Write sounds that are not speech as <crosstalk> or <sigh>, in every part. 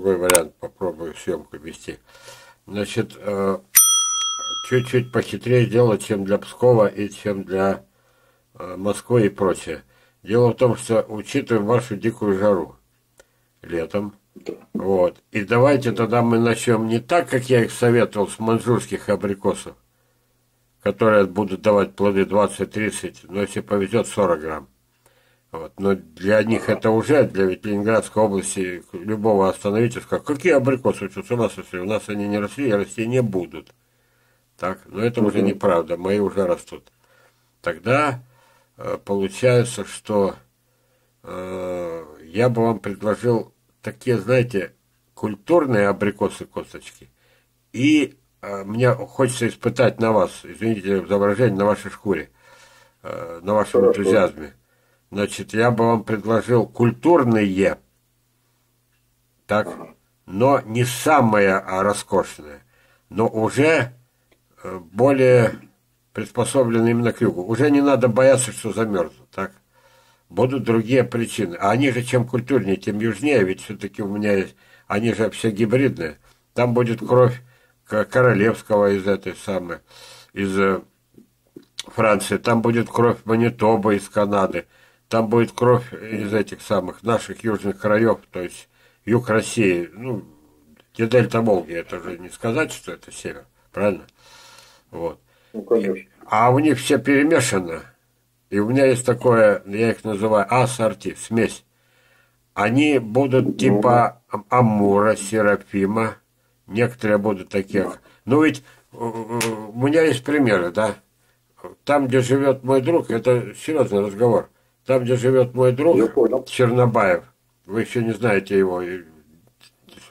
другой вариант попробую съемку вести. Значит, э, чуть-чуть похитрее сделать, чем для Пскова и чем для э, Москвы и прочее. Дело в том, что учитываем вашу дикую жару летом, Да. вот, и давайте тогда мы начнем не так, как я их советовал, с манжурских абрикосов, которые будут давать плоды 20-30, но если повезет 40 грамм. Вот. Но для них это уже, для ведь Ленинградской области, любого остановите, какие абрикосы, что с ума сошли, у нас они не росли и расти не будут. Так, но это уже неправда, мои уже растут. Тогда э, получается, что э, я бы вам предложил такие, знаете, культурные абрикосы косточки. И э, мне хочется испытать на вас, извините за выражение, на вашей шкуре, э, на вашем Хорошо. энтузиазме. Значит, я бы вам предложил культурные, так, но не самое а, роскошное, но уже э, более приспособлены именно к югу. Уже не надо бояться, что замерзнут, так? Будут другие причины. А они же чем культурнее, тем южнее, ведь все-таки у меня есть, они же все гибридные. Там будет кровь Королевского из этой самой, из э, Франции, там будет кровь Манитоба из Канады, там будет кровь из этих самых наших южных краев, то есть юг России, ну, не дельта Волги, это же не сказать, что это север, правильно? Вот. Ну, конечно. А у них все перемешано. И у меня есть такое, я их называю ассорти, смесь. Они будут типа Ам- Амура, Серафима. Некоторые будут таких. Ну ведь э, э, у меня есть примеры, да. Там, где живет мой друг, это серьезный разговор. Там, где живет мой друг. Чернобаев, вы еще не знаете его,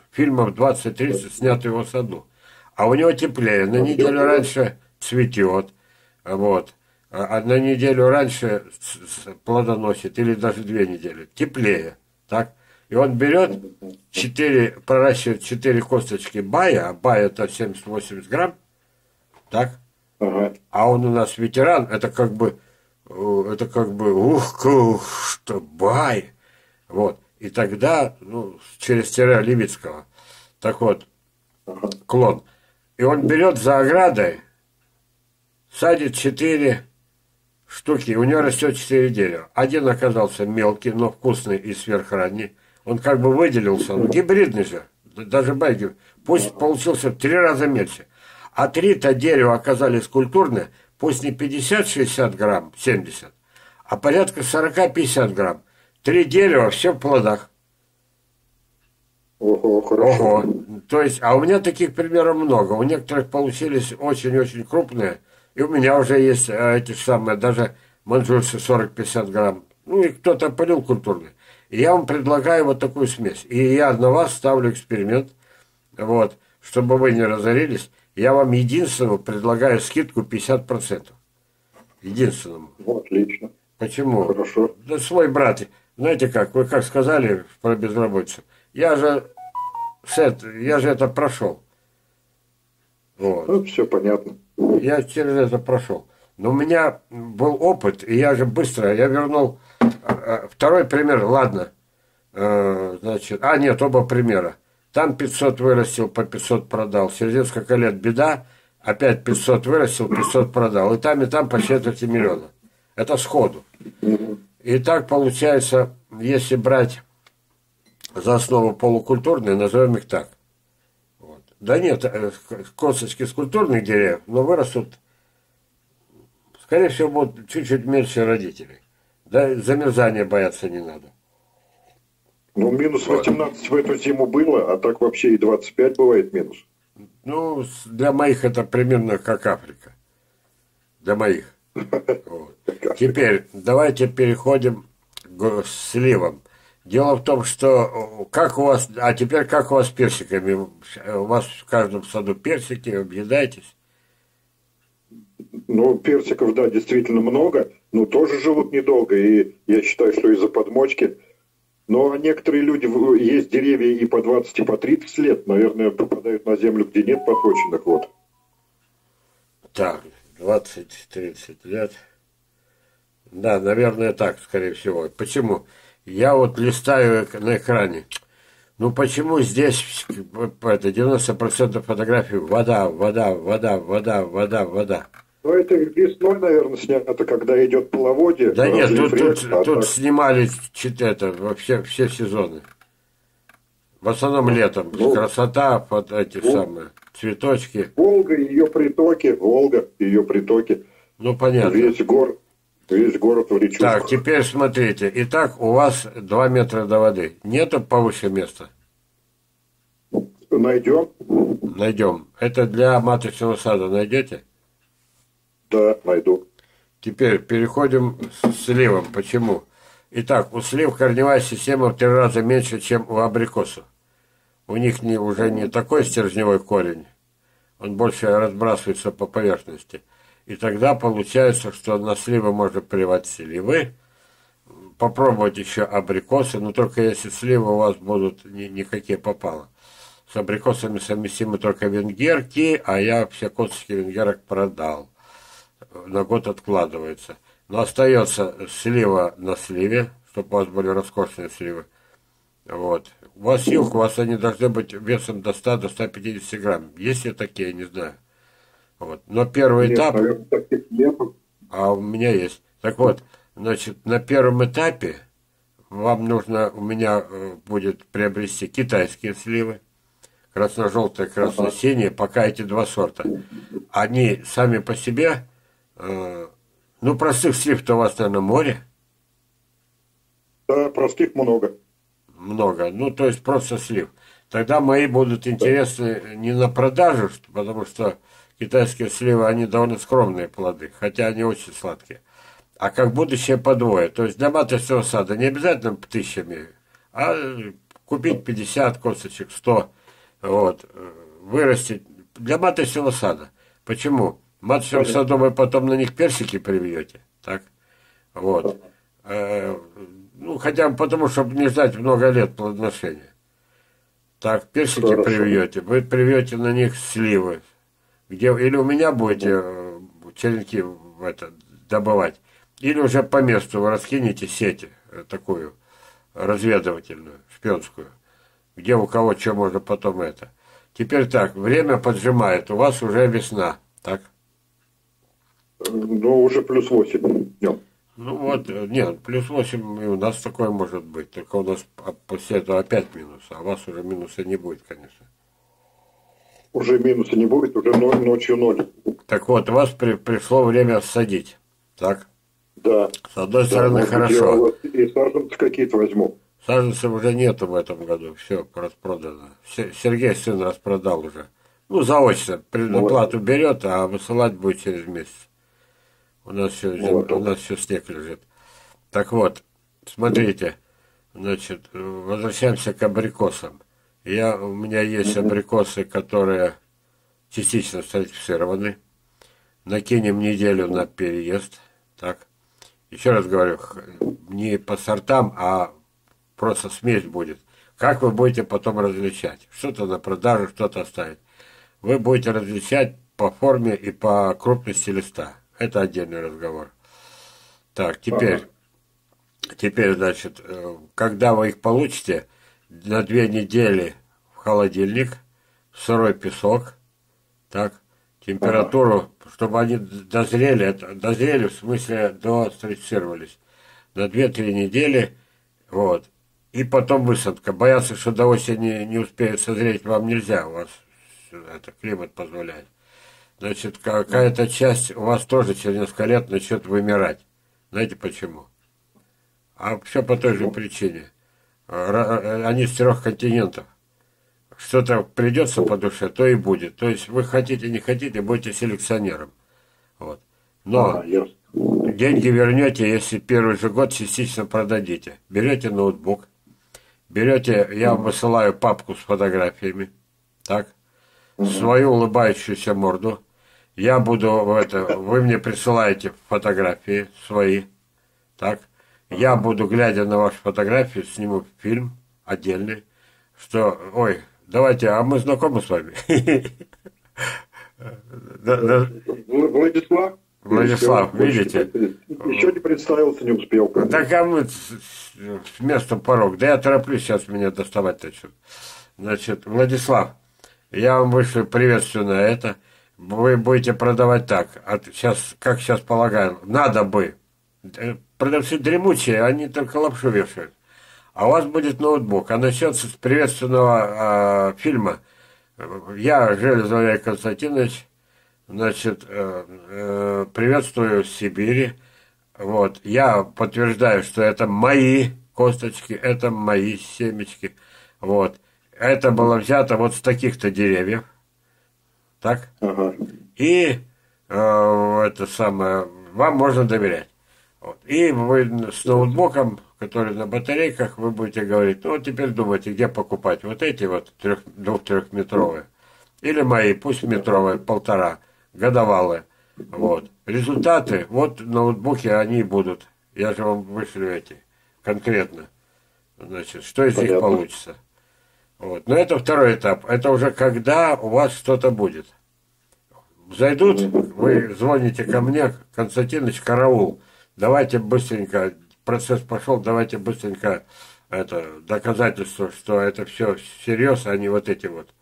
фильмов 20-30 снят его саду. А у него теплее, на неделю раньше цветет, вот. А а на неделю раньше плодоносит, или даже две недели, теплее, так? И он берет 4, проращивает 4 косточки бая, а бая это 70-80 грамм, так? Ага. А он у нас ветеран, это как бы, это как бы, ух, ку, что бай. Вот. И тогда, ну, через тире Левицкого, так вот, клон. И он берет за оградой, садит четыре штуки, у него растет четыре дерева. Один оказался мелкий, но вкусный и сверхранний. Он как бы выделился, он гибридный же, даже байги. Пусть получился в три раза меньше. А три-то дерева оказались культурные, пусть не 50-60 грамм, 70, а порядка 40-50 грамм. Три дерева, все в плодах. Ого, хорошо. Ого. То есть, а у меня таких примеров много. У некоторых получились очень-очень крупные. И у меня уже есть э, эти самые, даже манжурцы 40-50 грамм. Ну, и кто-то полил культурный. И я вам предлагаю вот такую смесь. И я на вас ставлю эксперимент, вот, чтобы вы не разорились. Я вам единственному предлагаю скидку 50%. Единственному. Ну, отлично. Почему? Хорошо. Да свой брат. Знаете как, вы как сказали про безработицу. Я же, с это- я же это прошел. Вот. Ну, все понятно. Я через это прошел. Но у меня был опыт, и я же быстро, я вернул э, э, второй пример, ладно. Э, Значит, а нет, оба примера. Там 500 вырастил, по 500 продал. Сердецко колет беда, опять 500 вырастил, 500 продал. И там, и там по четверти миллиона. Это сходу. И так получается, если брать за основу полукультурные, назовем их так. Вот. Да нет, э, косточки с культурных деревьев, но вырастут, скорее всего, будут чуть-чуть меньше родителей. Да, замерзания бояться не надо. Ну, минус 18 в эту зиму было, а так вообще и 25 бывает минус. Ну, для моих это примерно как Африка. Для моих. <laughs> Вот. Теперь давайте переходим к сливам. Дело в том, что как у вас, а теперь как у вас с персиками? У вас в каждом саду персики, объедаетесь? Ну, персиков, да, действительно много, но тоже живут недолго, и я считаю, что из-за подмочки. Но некоторые люди, есть деревья и по 20, и по 30 лет, наверное, попадают на землю, где нет подмоченных вот. Так, 20-30 лет. Да, наверное, так, скорее всего. Почему? Я вот листаю на экране. Ну почему здесь это 90% фотографий вода, вода, вода, вода, вода, вода? Ну, это весной, наверное, снято, когда идет половодье. Да нет, тут, тут, а тут так... снимали это, вообще все сезоны. В основном летом. Ну, Красота, вот эти ну, самые цветочки. Волга, ее притоки, Волга, ее притоки. Ну, понятно. Весь город, весь город в речушках. Так, теперь смотрите. Итак, у вас 2 метра до воды. Нету повыше места? Найдем. Найдем. Это для маточного сада найдете? Да, найду. Теперь переходим с сливом. Почему? Итак, у слив корневая система в три раза меньше, чем у абрикосов. У них не, уже не такой стержневой корень, он больше разбрасывается по поверхности. И тогда получается, что на сливы можно привать сливы, попробовать еще абрикосы, но только если сливы у вас будут ни, никакие попало. С абрикосами совместимы только венгерки, а я все косточки венгерок продал. На год откладывается. Но остается слива на сливе, чтобы у вас были роскошные сливы. Вот. У вас юг, у вас они должны быть весом до 100 до 150 грамм. Есть ли такие, не знаю. Вот. Но первый нет, этап... А у меня есть. Так вот, значит, на первом этапе вам нужно, у меня э, будет приобрести китайские сливы, красно-желтые, красно-синие, пока эти два сорта. Они сами по себе, ну, простых слив-то у вас, наверное, море. Да, простых много много. Ну, то есть просто слив. Тогда мои будут интересны не на продажу, потому что китайские сливы, они довольно скромные плоды, хотя они очень сладкие. А как будущее подвое. То есть для маточного сада не обязательно тысячами, а купить 50 косточек, 100, вот, вырастить для маточного сада. Почему? Маточном саду вы потом на них персики привьете, так? Вот. Э, ну, хотя бы потому, чтобы не ждать много лет плодоношения. Так, персики Хорошо. привьете, вы привьете на них сливы. Где, или у меня будете э, черенки в это, добывать, или уже по месту вы раскинете сеть э, такую разведывательную, шпионскую, где у кого что можно потом это. Теперь так, время поджимает, у вас уже весна, так? Ну, уже плюс 8 днем. Ну вот, э, нет, плюс 8 у нас такое может быть. Только у нас после этого опять минус, а у вас уже минуса не будет, конечно. Уже минуса не будет, уже ноль, ночью ноль. Так вот, у вас при, пришло время садить, так? Да. С одной да, стороны, хорошо. И саженцы какие-то возьму. Саженцев уже нету в этом году, все распродано. Сергей сын распродал уже. Ну, заочно, предоплату берет, а высылать будет через месяц. У нас все, вот. у нас все снег лежит. Так вот, смотрите, значит, возвращаемся к абрикосам. Я, у меня есть абрикосы, которые частично сертифицированы. Накинем неделю на переезд. Так. Еще раз говорю, не по сортам, а просто смесь будет. Как вы будете потом различать? Что-то на продажу, что-то оставить. Вы будете различать по форме и по крупности листа. Это отдельный разговор. Так, теперь, ага. теперь, значит, э, когда вы их получите, на две недели в холодильник, в сырой песок, так, температуру, ага. чтобы они дозрели, дозрели в смысле дострессировались, на 2-3 недели, вот, и потом высадка. Бояться, что до осени не успеют созреть, вам нельзя, у вас это климат позволяет значит, какая-то часть у вас тоже через несколько лет начнет вымирать. Знаете почему? А все по той же причине. Они с трех континентов. Что-то придется по душе, то и будет. То есть вы хотите, не хотите, будете селекционером. Вот. Но деньги вернете, если первый же год частично продадите. Берете ноутбук, берете, я вам высылаю папку с фотографиями, так, свою улыбающуюся морду, я буду это, вы мне присылаете фотографии свои, так? Я буду, глядя на ваши фотографии, сниму фильм отдельный, что, ой, давайте, а мы знакомы с вами? <laughs> Владислав? Владислав, видите? Еще не представился, не успел. Так а мы с местом порог. Да я тороплюсь сейчас меня доставать начнут. Значит, Владислав, я вам вышлю приветствую на это. Вы будете продавать так. А сейчас, как сейчас полагаю, надо бы. Э, продавцы дремучие, они только лапшу вешают. А у вас будет ноутбук. А начнется с приветственного э, фильма. Я, Желез Валерий Константинович, значит, э, э, приветствую в Сибири. Вот. Я подтверждаю, что это мои косточки, это мои семечки. Вот. Это было взято вот с таких-то деревьев. Так? Ага. И э, это самое, вам можно доверять. Вот. И вы с ноутбуком, который на батарейках, вы будете говорить, ну, теперь думайте, где покупать вот эти вот трех, двух-трехметровые. Или мои, пусть метровые, полтора, годовалые. Вот. Результаты, вот ноутбуки, они будут. Я же вам вышлю эти, конкретно. Значит, что из Понятно. них получится. Вот. Но это второй этап. Это уже когда у вас что-то будет. Зайдут, вы звоните ко мне, Константинович, караул. Давайте быстренько, процесс пошел, давайте быстренько это доказательство, что это все всерьез, а не вот эти вот.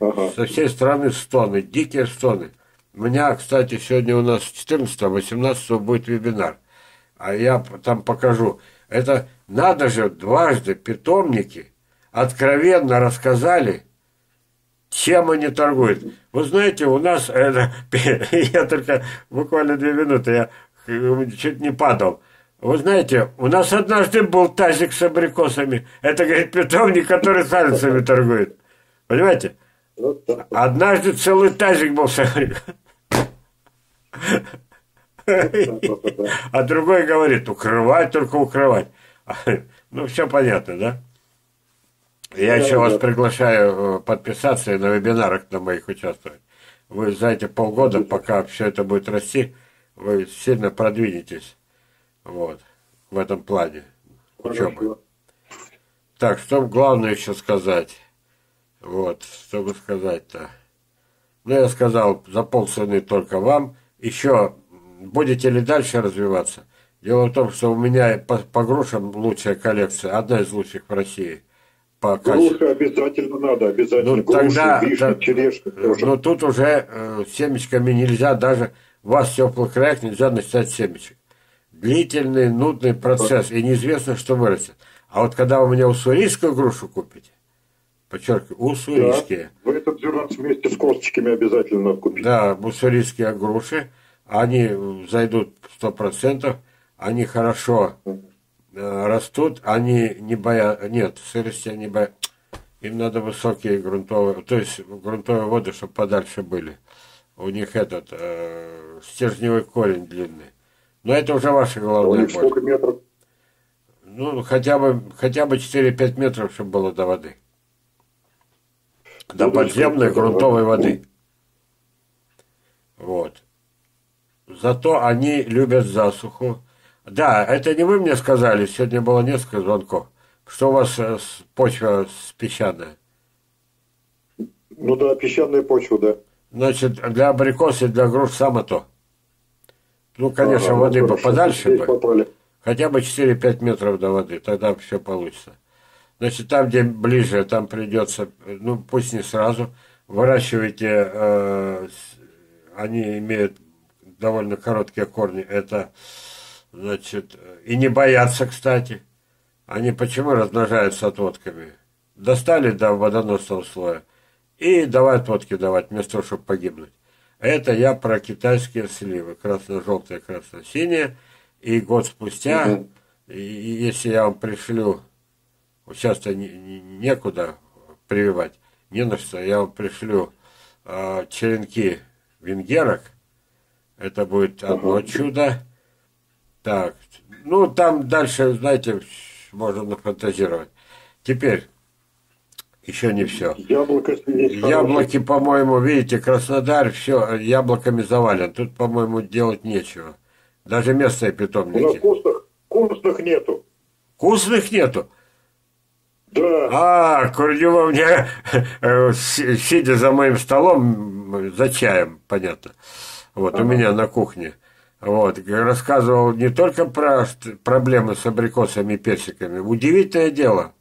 Ага. Со всей страны стоны, дикие стоны. У меня, кстати, сегодня у нас 14-18 будет вебинар. А я там покажу. Это надо же дважды питомники откровенно рассказали, чем они торгуют. Вы знаете, у нас это, <laughs> я только буквально две минуты, я чуть не падал. Вы знаете, у нас однажды был тазик с абрикосами. Это, говорит, питомник, который салицами торгует. Понимаете? Однажды целый тазик был с абрикосами. А другой говорит, укрывать, только укрывать. <laughs> Ну, все понятно, да? Я еще вас приглашаю э, подписаться и на вебинарах на моих участвовать. Вы за эти полгода, пока все это будет расти, вы сильно продвинетесь вот, в этом плане учебы. Так, что главное еще сказать? Вот, что бы сказать-то? Ну, я сказал, за полцены только вам. Еще будете ли дальше развиваться? Дело в том, что у меня по, по грушам лучшая коллекция, одна из лучших в России по качеству. Груши обязательно надо, обязательно. Ну, Груши, тогда, вишня, да, черешка. Тоже. Но тут уже э, семечками нельзя, даже у вас в теплых краях нельзя начинать семечек. Длительный, нудный процесс, и неизвестно, что вырастет. А вот когда вы мне уссурийскую грушу купите, подчеркиваю, уссурийские. Да, вы этот зернец вместе с косточками обязательно надо купить. Да, уссурийские груши, они зайдут сто процентов, они хорошо Э, растут, они не боятся, нет, сырости они боятся, им надо высокие грунтовые, то есть грунтовые воды, чтобы подальше были. У них этот э, стержневой корень длинный. Но это уже ваша головная боль. сколько метров? Ну, хотя бы, хотя бы 4-5 метров, чтобы было до воды. До ну, подземной грунтовой воды. Вот. Зато они любят засуху, да, это не вы мне сказали, сегодня было несколько звонков, что у вас э, почва песчаная. Ну да, песчаная почва, да. Значит, для абрикоса и для груш само то. Ну, конечно, ага, воды бы подальше бы. Попали. Хотя бы 4-5 метров до воды, тогда все получится. Значит, там, где ближе, там придется, ну, пусть не сразу, выращивайте, э, они имеют довольно короткие корни, это Значит, и не боятся, кстати. Они почему размножаются отводками? Достали до водоносного слоя и давай отводки давать, вместо того, чтобы погибнуть. Это я про китайские сливы, красно-желтые, красно-синие. И год спустя, угу. и, если я вам пришлю, сейчас-то не, не, некуда прививать, не на что, я вам пришлю э, черенки венгерок, это будет одно угу. чудо, так, ну там дальше, знаете, можно нафантазировать. Теперь еще не все. Яблоко Яблоки, по-моему, видите, Краснодар, все яблоками завален. Тут, по-моему, делать нечего. Даже местные питомники. У нас вкусных, вкусных нету. Вкусных нету? Да. А, Курдюва мне, э, сидя за моим столом, за чаем, понятно. вот, ага. у меня на кухне. Вот, рассказывал не только про проблемы с абрикосами и персиками. Удивительное дело.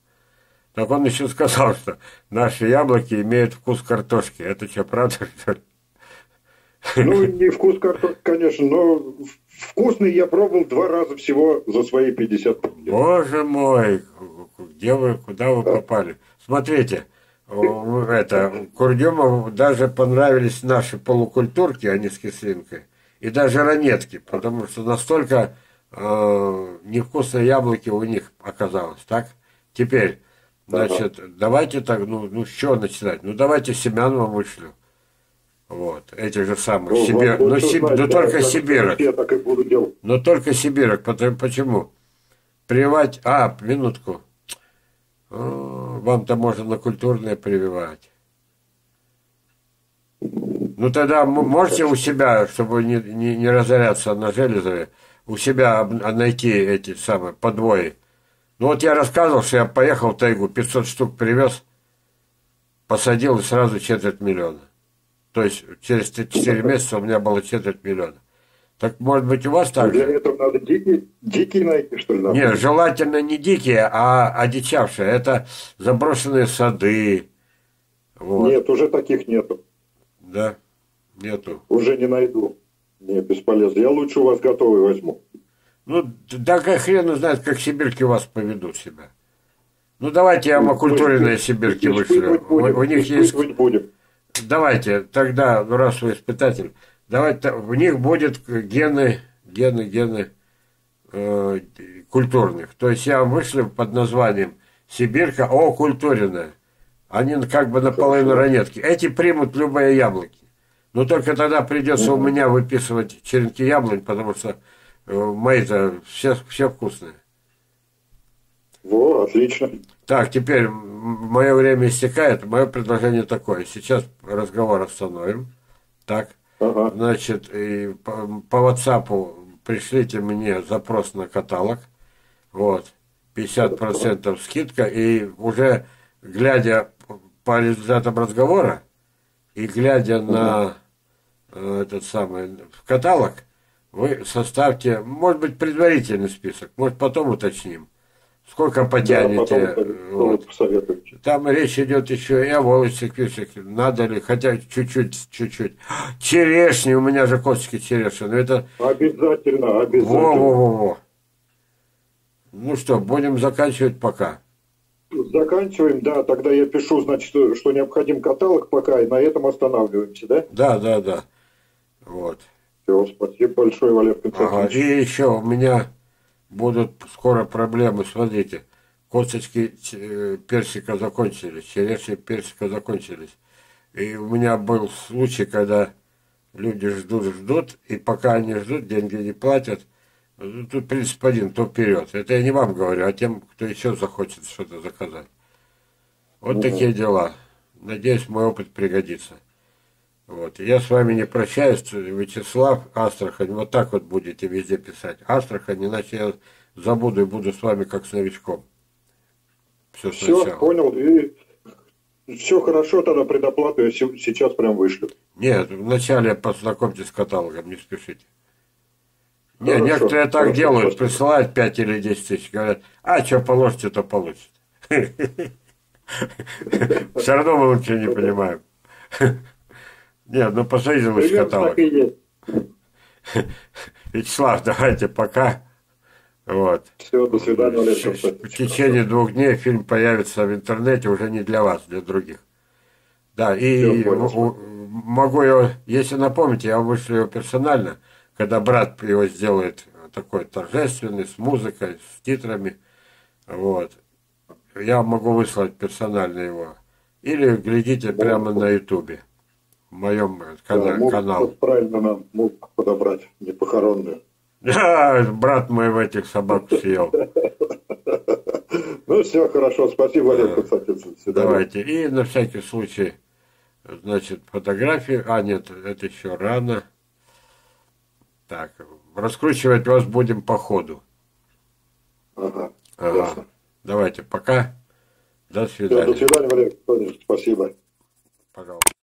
Так он еще сказал, что наши яблоки имеют вкус картошки. Это что, правда? Ну, не вкус картошки, конечно, но вкусный я пробовал два раза всего за свои 50 лет. Боже мой, где вы, куда вы попали? Смотрите, это, Курдюмов даже понравились наши полукультурки, они с кислинкой, и даже ранетки, потому что настолько э, невкусные яблоки у них оказалось, так? Теперь, значит, ага. давайте так, ну, ну, с чего начинать? Ну, давайте семян вам вышлю. Вот, этих же самых ну, Сибир... ну, Сиб... знать, ну только Сибирок. Я так и буду делать. Но только Сибирок. Почему? Прививать... А, минутку. Вам-то можно на культурное прививать. Ну тогда можете у себя, чтобы не, не, не разоряться на железове, у себя найти эти самые подвои. Ну вот я рассказывал, что я поехал в тайгу, 500 штук привез, посадил и сразу четверть миллиона. То есть через 4 месяца у меня было четверть миллиона. Так может быть у вас так Для этого надо дикие, дикие найти, что ли? Надо? Нет, желательно не дикие, а одичавшие. Это заброшенные сады. Вот. Нет, уже таких нету. Да, нету. Уже не найду. Нет, бесполезно. Я лучше у вас готовый возьму. Ну, да как хрен знает, как сибирки вас поведут себя. Ну, давайте я вам окультуренные сибирки вышлю. У, у них есть... Будем. Давайте, тогда, ну раз вы испытатель, давайте, в них будет гены, гены, гены э, культурных. То есть я вам вышлю под названием Сибирка о культуренная. Они как бы наполовину ранетки. Эти примут любые яблоки. Но только тогда придется у меня выписывать черенки яблонь, потому что э, мои-то все, все вкусные. Во, отлично. Так, теперь мое время истекает. Мое предложение такое. Сейчас разговор остановим. Так. Ага. Значит, и по, по WhatsApp пришлите мне запрос на каталог. Вот. 50% скидка. И уже глядя по результатам разговора и глядя на э, этот самый каталог, вы составьте, может быть, предварительный список, может, потом уточним Сколько потянете? Да, вот. Там речь идет еще и о волосях, надо ли, хотя чуть-чуть, чуть-чуть. Черешни, у меня же косточки черешни. Это... Обязательно, обязательно. Во-во-во. Ну что, будем заканчивать пока. Заканчиваем, да, тогда я пишу, значит, что необходим каталог пока, и на этом останавливаемся, да? Да, да, да. Вот. Все, спасибо большое, Валерий Константинович. Ага, и еще у меня будут скоро проблемы. Смотрите, косточки э, персика закончились, черешни персика закончились. И у меня был случай, когда люди ждут, ждут, и пока они ждут, деньги не платят. Ну, тут принцип один, то вперед. Это я не вам говорю, а тем, кто еще захочет что-то заказать. Вот угу. такие дела. Надеюсь, мой опыт пригодится. Вот. Я с вами не прощаюсь, Вячеслав, Астрахань, вот так вот будете везде писать. Астрахань, иначе я забуду и буду с вами как с новичком. Все, все понял. И все хорошо, тогда предоплату я сейчас прям вышлю. Нет, вначале познакомьтесь с каталогом, не спешите. Не, некоторые так хорошо, делают, спасибо. присылают 5 или 10 тысяч, говорят, а что положите, то получите. <laughs> Все равно мы лучше не понимаем. <laughs> Нет, ну ваш каталог. <laughs> Вячеслав, давайте пока. Вот. Все, до свидания, В течение двух дней фильм появится в интернете уже не для вас, для других. Да, и Все, могу его, если напомните, я вышлю его персонально, когда брат его сделает такой торжественный, с музыкой, с титрами. Вот. Я могу выслать персонально его. Или глядите прямо на ютубе в моем канале. Да, канал. правильно нам музыку подобрать, не похоронную. Да, брат мой в этих собак съел. <laughs> Ну, все, хорошо, спасибо, Олег Константинович. Давайте, и на всякий случай, значит, фотографии, а нет, это еще рано. Так, раскручивать вас будем по ходу. Ага, ага. Давайте, пока. До свидания. Все, до свидания, Валерий Спасибо. Пожалуйста.